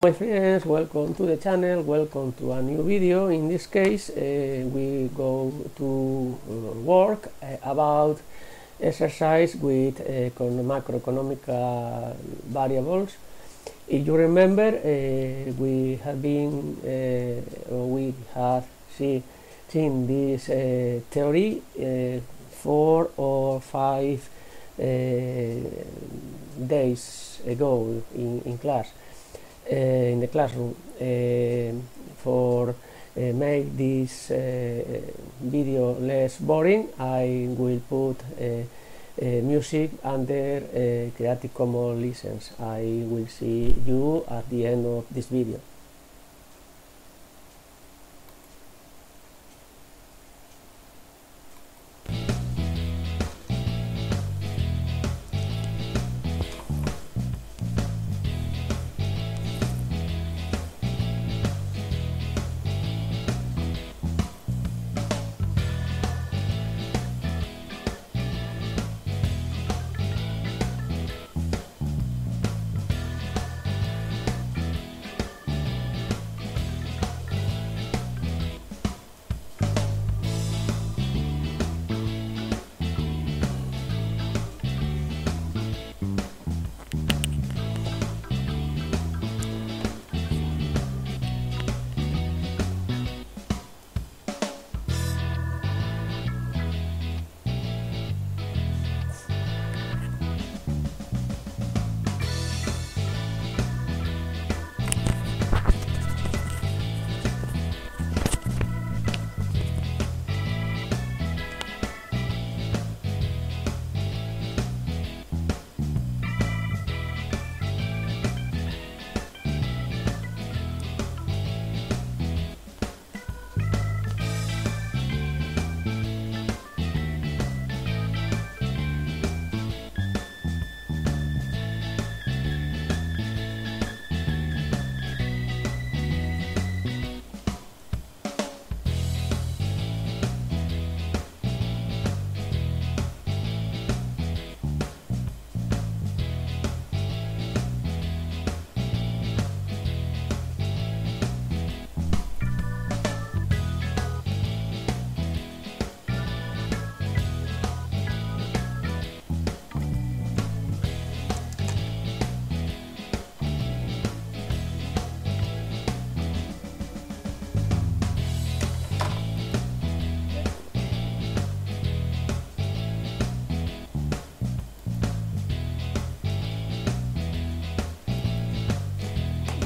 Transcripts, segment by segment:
My friends, welcome to the channel, welcome to a new video. In this case, uh, we go to uh, work uh, about exercise with uh, macroeconomic variables. If you remember, uh, we have been, uh, we have see, seen this theory four or five days ago in, in class. Eh, in the classroom eh, for eh, make this video less boring I will put music under Creative Commons license. I will see you at the end of this video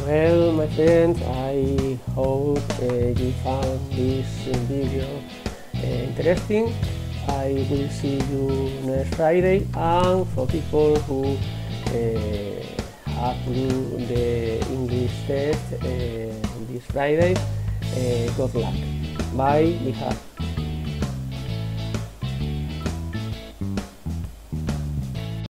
Well, my friends, I hope uh, you found this video uh, interesting. I will see you next Friday and for people who uh, have to the English test uh, this Friday, uh, good luck. Bye,